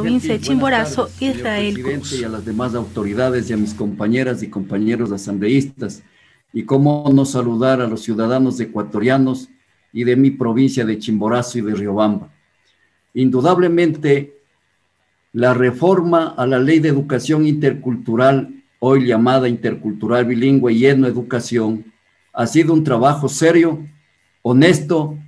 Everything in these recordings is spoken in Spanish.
provincia de Chimborazo, Israel Cruz. Y a las demás autoridades y a mis compañeras y compañeros asambleístas, y cómo no saludar a los ciudadanos ecuatorianos y de mi provincia de Chimborazo y de Riobamba. Indudablemente, la reforma a la ley de educación intercultural, hoy llamada intercultural bilingüe y educación, ha sido un trabajo serio, honesto,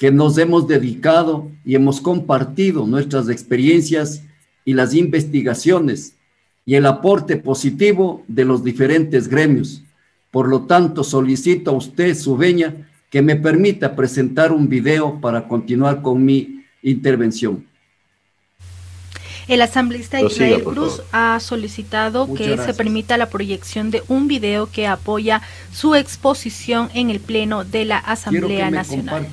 que nos hemos dedicado y hemos compartido nuestras experiencias y las investigaciones y el aporte positivo de los diferentes gremios. Por lo tanto, solicito a usted, su veña, que me permita presentar un video para continuar con mi intervención. El asambleísta Israel Cruz ha solicitado que se permita la proyección de un video que apoya su exposición en el Pleno de la Asamblea Nacional.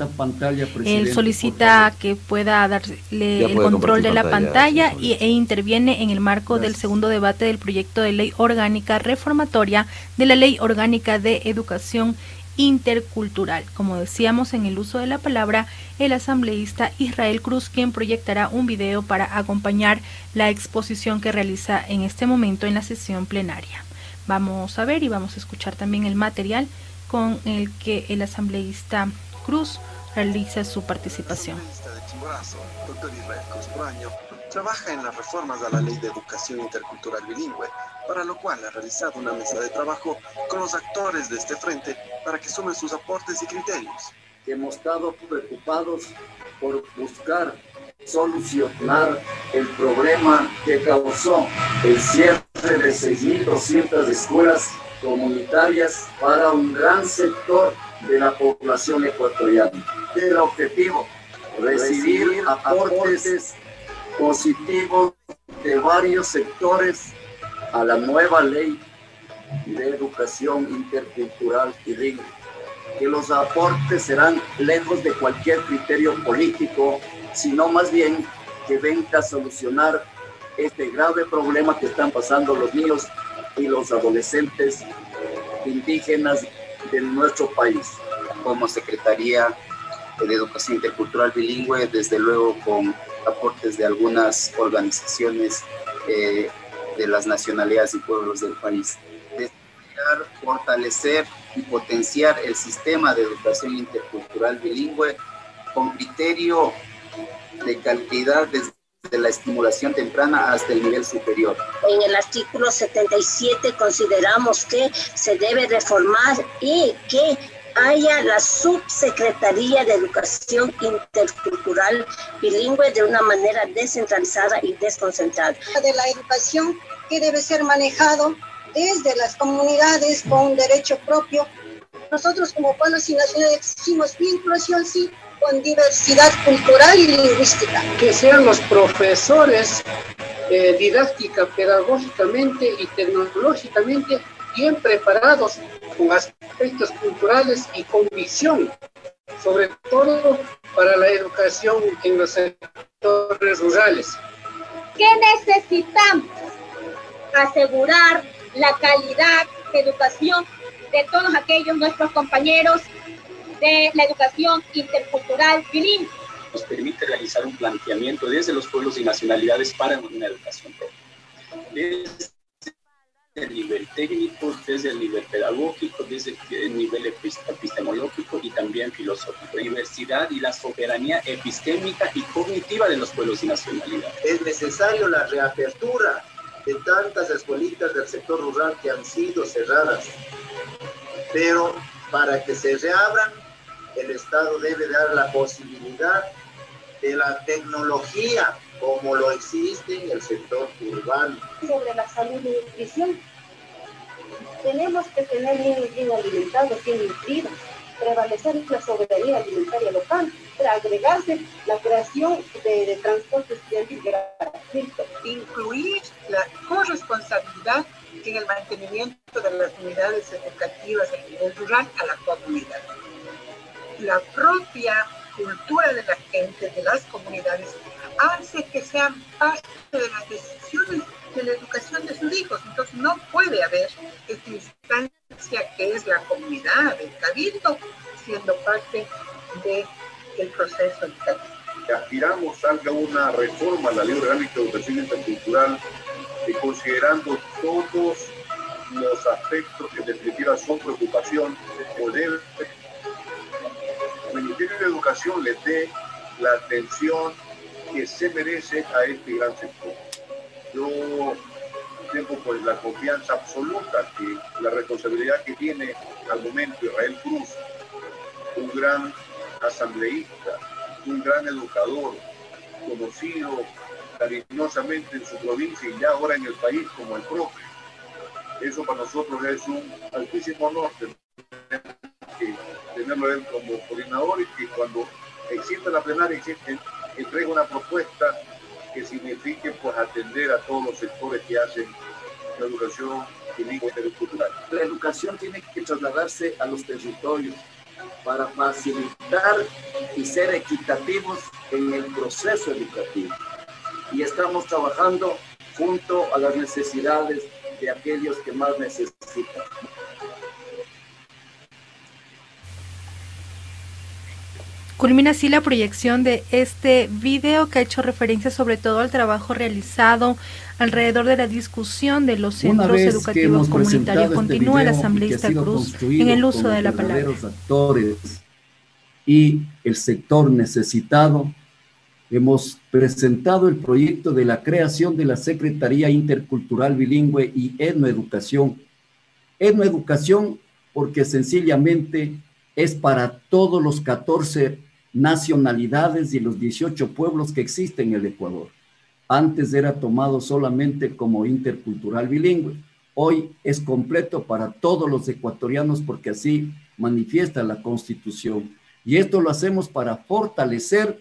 Él solicita que pueda darle el control de la pantalla, y, e interviene en el marco del segundo debate del proyecto de ley orgánica reformatoria de la Ley Orgánica de Educación intercultural. Como decíamos en el uso de la palabra, el asambleísta Israel Cruz, quien proyectará un video para acompañar la exposición que realiza en este momento en la sesión plenaria. Vamos a ver y vamos a escuchar también el material con el que el asambleísta Cruz realiza su participación trabaja en las reformas a la Ley de Educación Intercultural Bilingüe, para lo cual ha realizado una mesa de trabajo con los actores de este frente para que sumen sus aportes y criterios. Hemos estado preocupados por buscar solucionar el problema que causó el cierre de 6.200 escuelas comunitarias para un gran sector de la población ecuatoriana. El objetivo, recibir aportes positivo de varios sectores a la nueva ley de educación intercultural y digna, que los aportes serán lejos de cualquier criterio político, sino más bien que venga a solucionar este grave problema que están pasando los niños y los adolescentes indígenas de nuestro país. Como Secretaría de Educación Intercultural Bilingüe, desde luego con aportes de algunas organizaciones eh, de las nacionalidades y pueblos del país. Desarrollar, fortalecer y potenciar el sistema de educación intercultural bilingüe con criterio de calidad desde la estimulación temprana hasta el nivel superior. En el artículo 77 consideramos que se debe reformar y que haya la Subsecretaría de Educación Intercultural Bilingüe de una manera descentralizada y desconcentrada. De la educación que debe ser manejado desde las comunidades con un derecho propio. Nosotros como pueblos y naciones exigimos vinculación, sí, con diversidad cultural y lingüística. Que sean los profesores eh, didáctica, pedagógicamente y tecnológicamente bien preparados con aspectos culturales y con visión, sobre todo para la educación en los sectores rurales. ¿Qué necesitamos? Asegurar la calidad de educación de todos aquellos nuestros compañeros de la educación intercultural bilingüe. Nos permite realizar un planteamiento desde los pueblos y nacionalidades para una educación propia el nivel técnico, desde el nivel pedagógico, desde el nivel epistemológico y también filosófico. La diversidad y la soberanía epistémica y cognitiva de los pueblos y nacionalidades. Es necesario la reapertura de tantas escuelitas del sector rural que han sido cerradas, pero para que se reabran, el Estado debe dar la posibilidad de la tecnología como lo existe en el sector urbano. Sobre la salud y nutrición, tenemos que tener niños bien alimentados, bien nutridos, prevalecer la soberanía alimentaria local, agregarse la creación de, transporte estudiantil gratuito. Incluir la corresponsabilidad en el mantenimiento de las unidades educativas a nivel rural a la comunidad. La propia cultura de la gente, de las comunidades, hace que sean parte de las decisiones de la educación de sus hijos. Entonces no puede haber esta instancia que es la comunidad, el cabildo, siendo parte del proceso educativo. aspiramos salga una reforma a la Ley Orgánica de Educación Intercultural, considerando todos los aspectos que en definitiva son preocupación, poder el Ministerio de Educación le dé la atención que se merece a este gran sector. Yo tengo pues la confianza absoluta que la responsabilidad que tiene al momento Israel Cruz, un gran asambleísta, un gran educador, conocido cariñosamente en su provincia y ya ahora en el país como el propio. Eso para nosotros es un altísimo honor tenerlo él como coordinador y que cuando exista la plenaria entregue una propuesta que signifique pues atender a todos los sectores que hacen la educación bilingüe cultural. La educación tiene que trasladarse a los territorios para facilitar y ser equitativos en el proceso educativo. Y estamos trabajando junto a las necesidades de aquellos que más necesitan. Culmina así la proyección de este video que ha hecho referencia sobre todo al trabajo realizado alrededor de la discusión de los centros educativos comunitarios. Este Continúa la asambleísta Cruz en el uso de la palabra. actores y el sector necesitado, hemos presentado el proyecto de la creación de la Secretaría Intercultural Bilingüe y Etnoeducación. Etnoeducación porque sencillamente es para todos los 14 nacionalidades y los 18 pueblos que existen en el Ecuador. Antes era tomado solamente como intercultural bilingüe. Hoy es completo para todos los ecuatorianos porque así manifiesta la Constitución. Y esto lo hacemos para fortalecer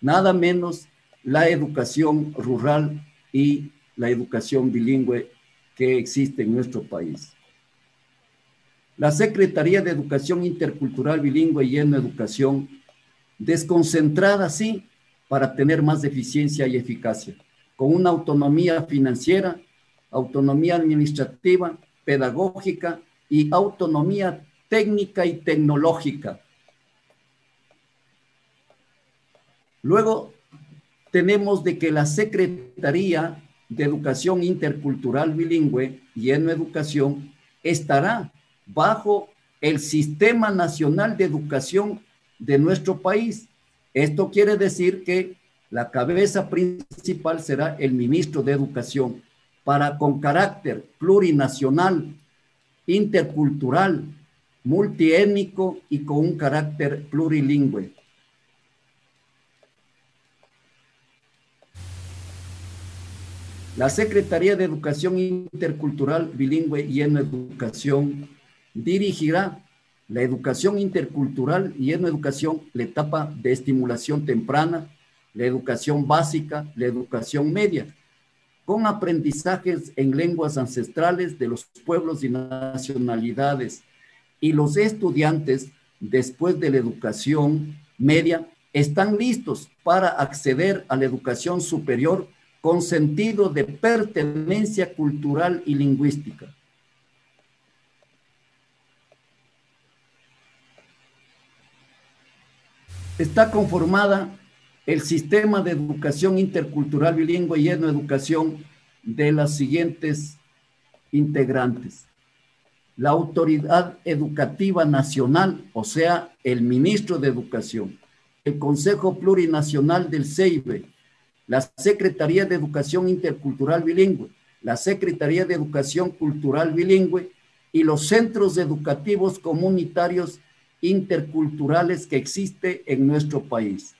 nada menos la educación rural y la educación bilingüe que existe en nuestro país. La Secretaría de Educación Intercultural Bilingüe y en Educación desconcentrada, sí, para tener más eficiencia y eficacia, con una autonomía financiera, autonomía administrativa, pedagógica y autonomía técnica y tecnológica. Luego tenemos de que la Secretaría de Educación Intercultural Bilingüe y en Educación estará bajo el Sistema Nacional de Educación de nuestro país. Esto quiere decir que la cabeza principal será el ministro de Educación para con carácter plurinacional, intercultural, multiétnico y con un carácter plurilingüe. La Secretaría de Educación Intercultural, Bilingüe y en Educación dirigirá la educación intercultural y en educación la etapa de estimulación temprana, la educación básica, la educación media, con aprendizajes en lenguas ancestrales de los pueblos y nacionalidades. Y los estudiantes, después de la educación media, están listos para acceder a la educación superior con sentido de pertenencia cultural y lingüística. Está conformada el sistema de educación intercultural bilingüe y educación de las siguientes integrantes. La Autoridad Educativa Nacional, o sea, el ministro de Educación, el Consejo Plurinacional del CEIBE, la Secretaría de Educación Intercultural Bilingüe, la Secretaría de Educación Cultural Bilingüe y los centros educativos comunitarios interculturales que existe en nuestro país.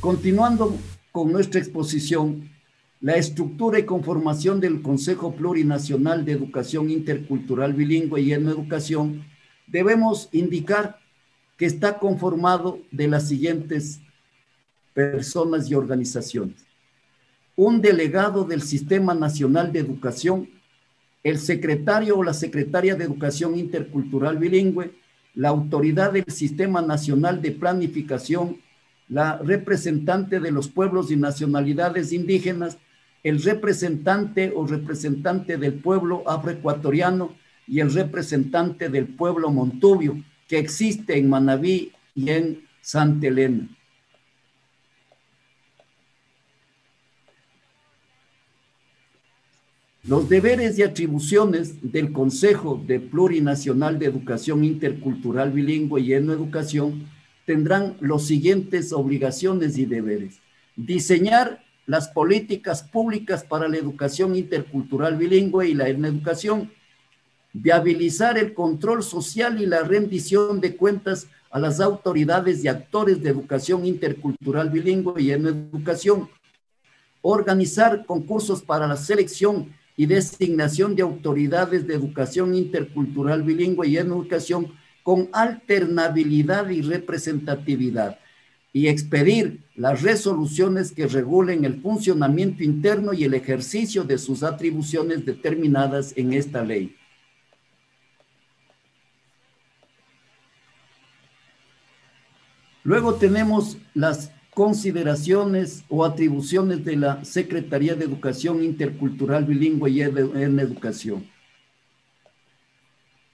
Continuando con nuestra exposición, la estructura y conformación del Consejo Plurinacional de Educación Intercultural Bilingüe y en Educación, debemos indicar que está conformado de las siguientes personas y organizaciones un delegado del Sistema Nacional de Educación, el secretario o la secretaria de Educación Intercultural Bilingüe, la autoridad del Sistema Nacional de Planificación, la representante de los pueblos y nacionalidades indígenas, el representante o representante del pueblo afroecuatoriano y el representante del pueblo montubio que existe en Manabí y en Santa Elena. Los deberes y atribuciones del Consejo de Plurinacional de Educación Intercultural Bilingüe y Educación tendrán los siguientes obligaciones y deberes. Diseñar las políticas públicas para la educación intercultural bilingüe y la educación, viabilizar el control social y la rendición de cuentas a las autoridades y actores de educación intercultural bilingüe y en educación, organizar concursos para la selección y designación de autoridades de educación intercultural bilingüe y en educación con alternabilidad y representatividad y expedir las resoluciones que regulen el funcionamiento interno y el ejercicio de sus atribuciones determinadas en esta ley. Luego tenemos las consideraciones o atribuciones de la Secretaría de Educación Intercultural Bilingüe y en Educación.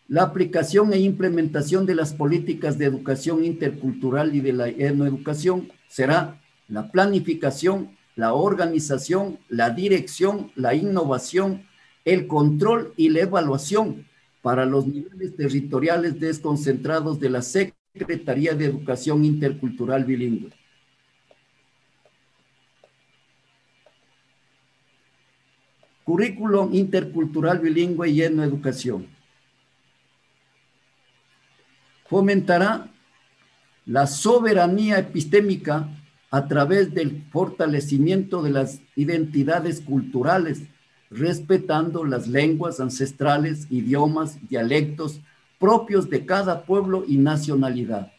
La aplicación e implementación de las políticas de educación intercultural y de la educación será la planificación, la organización, la dirección, la innovación, el control y la evaluación para los niveles territoriales desconcentrados de la SEC Secretaría de Educación Intercultural Bilingüe. Currículum intercultural bilingüe y en educación. Fomentará la soberanía epistémica a través del fortalecimiento de las identidades culturales, respetando las lenguas ancestrales, idiomas, dialectos, propios de cada pueblo y nacionalidad.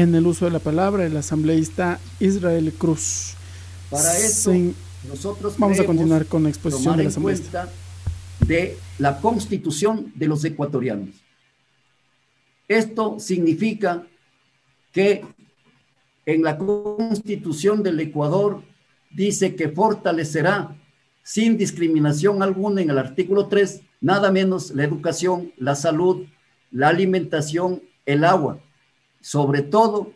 En el uso de la palabra, el asambleísta Israel Cruz. Para eso, nosotros vamos a continuar con la exposición del asambleísta. De la constitución de los ecuatorianos. Esto significa que en la constitución del Ecuador dice que fortalecerá sin discriminación alguna en el artículo 3, nada menos la educación, la salud, la alimentación, el agua. Sobre todo,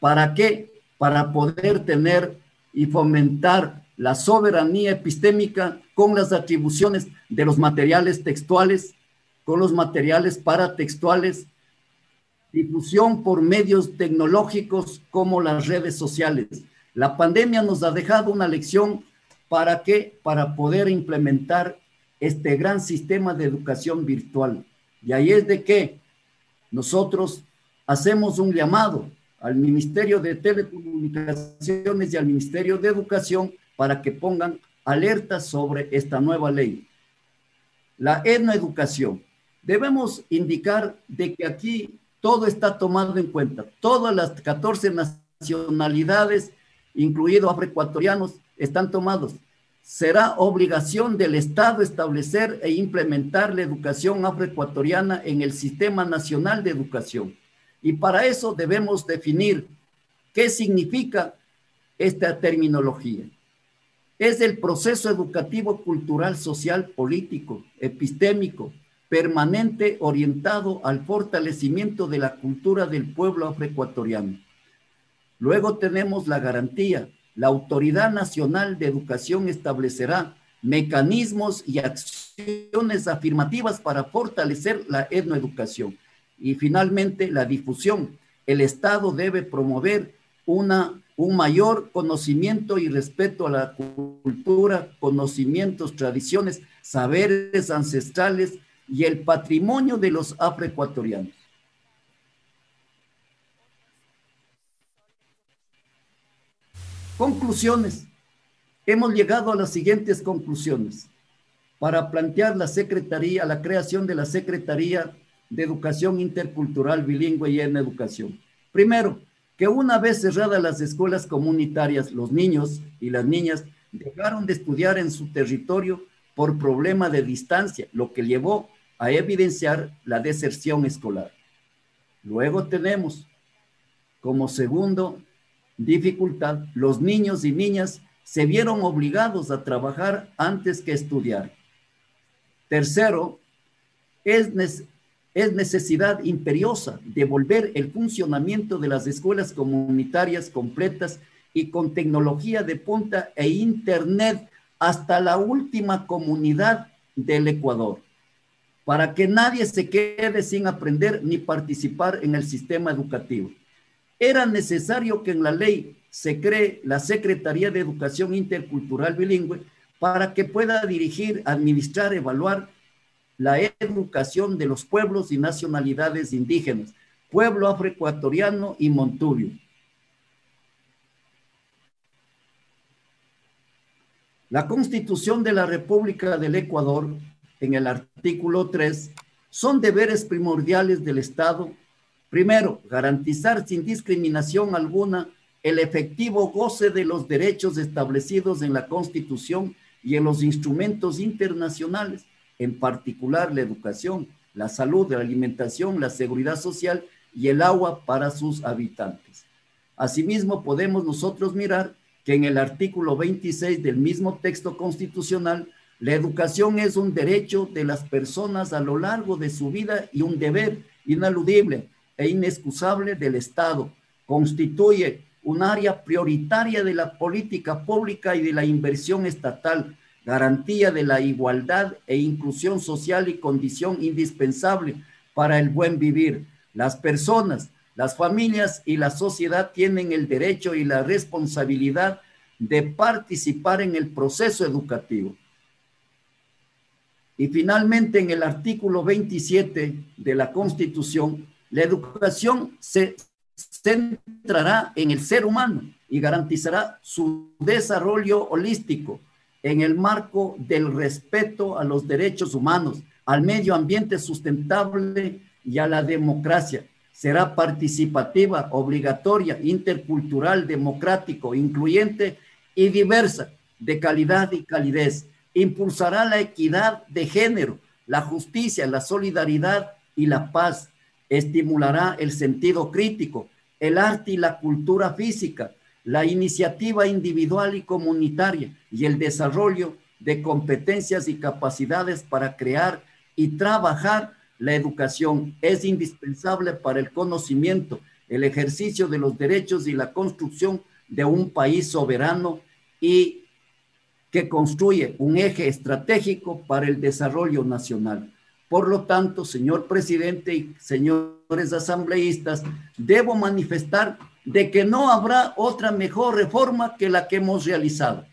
¿para qué? Para poder tener y fomentar la soberanía epistémica con las atribuciones de los materiales textuales, con los materiales paratextuales, difusión por medios tecnológicos como las redes sociales. La pandemia nos ha dejado una lección para qué, para poder implementar este gran sistema de educación virtual. Y ahí es de que nosotros hacemos un llamado al Ministerio de Telecomunicaciones y al Ministerio de Educación para que pongan alertas sobre esta nueva ley. La etnoeducación. Debemos indicar de que aquí todo está tomado en cuenta. Todas las 14 nacionalidades, incluidos afroecuatorianos, están tomados. Será obligación del Estado establecer e implementar la educación afroecuatoriana en el Sistema Nacional de Educación. Y para eso debemos definir qué significa esta terminología. Es el proceso educativo, cultural, social, político, epistémico, permanente orientado al fortalecimiento de la cultura del pueblo afroecuatoriano. Luego tenemos la garantía. La Autoridad Nacional de Educación establecerá mecanismos y acciones afirmativas para fortalecer la etnoeducación. Y finalmente, la difusión. El Estado debe promover una, un mayor conocimiento y respeto a la cultura, conocimientos, tradiciones, saberes ancestrales y el patrimonio de los afroecuatorianos. Conclusiones. Hemos llegado a las siguientes conclusiones para plantear la Secretaría, la creación de la Secretaría de Educación Intercultural Bilingüe y en Educación. Primero, que una vez cerradas las escuelas comunitarias, los niños y las niñas dejaron de estudiar en su territorio por problema de distancia, lo que llevó a evidenciar la deserción escolar. Luego tenemos como segundo dificultad, los niños y niñas se vieron obligados a trabajar antes que estudiar. Tercero, es, es necesidad imperiosa devolver el funcionamiento de las escuelas comunitarias completas y con tecnología de punta e internet hasta la última comunidad del Ecuador, para que nadie se quede sin aprender ni participar en el sistema educativo. Era necesario que en la ley se cree la Secretaría de Educación Intercultural Bilingüe para que pueda dirigir, administrar, evaluar la educación de los pueblos y nacionalidades indígenas, pueblo afroecuatoriano y monturio. La Constitución de la República del Ecuador, en el artículo 3, son deberes primordiales del Estado. Primero, garantizar sin discriminación alguna el efectivo goce de los derechos establecidos en la Constitución y en los instrumentos internacionales en particular la educación, la salud, la alimentación, la seguridad social y el agua para sus habitantes. Asimismo, podemos nosotros mirar que en el artículo 26 del mismo texto constitucional, la educación es un derecho de las personas a lo largo de su vida y un deber inaludible e inexcusable del Estado. Constituye un área prioritaria de la política pública y de la inversión estatal garantía de la igualdad e inclusión social y condición indispensable para el buen vivir. Las personas, las familias y la sociedad tienen el derecho y la responsabilidad de participar en el proceso educativo. Y finalmente, en el artículo 27 de la Constitución, la educación se centrará en el ser humano y garantizará su desarrollo holístico, en el marco del respeto a los derechos humanos, al medio ambiente sustentable y a la democracia. Será participativa, obligatoria, intercultural, democrático, incluyente y diversa, de calidad y calidez. Impulsará la equidad de género, la justicia, la solidaridad y la paz. Estimulará el sentido crítico, el arte y la cultura física, la iniciativa individual y comunitaria y el desarrollo de competencias y capacidades para crear y trabajar la educación es indispensable para el conocimiento, el ejercicio de los derechos y la construcción de un país soberano y que construye un eje estratégico para el desarrollo nacional. Por lo tanto, señor presidente y señores asambleístas, debo manifestar de que no habrá otra mejor reforma que la que hemos realizado.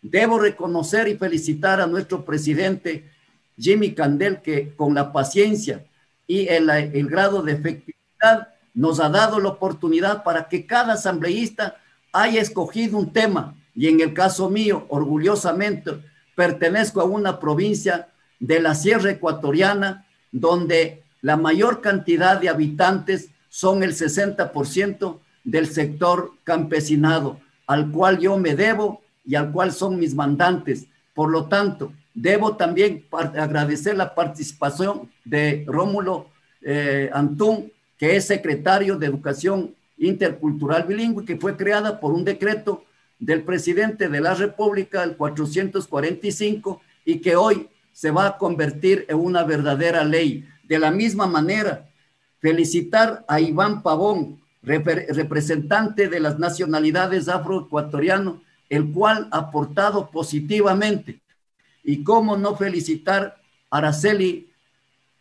Debo reconocer y felicitar a nuestro presidente Jimmy Candel, que con la paciencia y el, el grado de efectividad nos ha dado la oportunidad para que cada asambleísta haya escogido un tema. Y en el caso mío, orgullosamente, pertenezco a una provincia de la Sierra Ecuatoriana donde la mayor cantidad de habitantes son el 60% del sector campesinado, al cual yo me debo y al cual son mis mandantes. Por lo tanto, debo también agradecer la participación de Rómulo eh, Antún, que es secretario de Educación Intercultural Bilingüe, que fue creada por un decreto del presidente de la República, el 445, y que hoy se va a convertir en una verdadera ley. De la misma manera, felicitar a Iván Pavón, representante de las nacionalidades afroecuatoriano, el cual ha aportado positivamente. Y cómo no felicitar a Araceli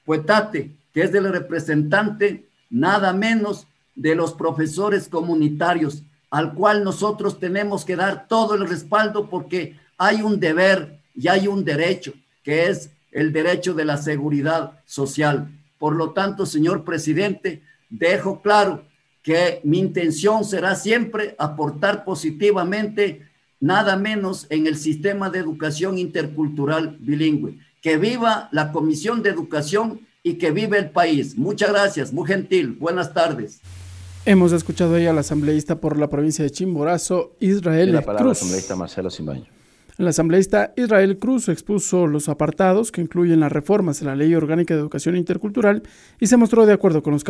Puetate, que es el representante nada menos de los profesores comunitarios, al cual nosotros tenemos que dar todo el respaldo porque hay un deber y hay un derecho, que es el derecho de la seguridad social. Por lo tanto, señor presidente, dejo claro que mi intención será siempre aportar positivamente nada menos en el sistema de educación intercultural bilingüe. Que viva la Comisión de Educación y que vive el país. Muchas gracias, muy gentil. Buenas tardes. Hemos escuchado ahí al asambleísta por la provincia de Chimborazo, Israel la palabra Cruz. asambleísta Marcelo Simbaño. El asambleísta Israel Cruz expuso los apartados que incluyen las reformas en la Ley Orgánica de Educación Intercultural y se mostró de acuerdo con los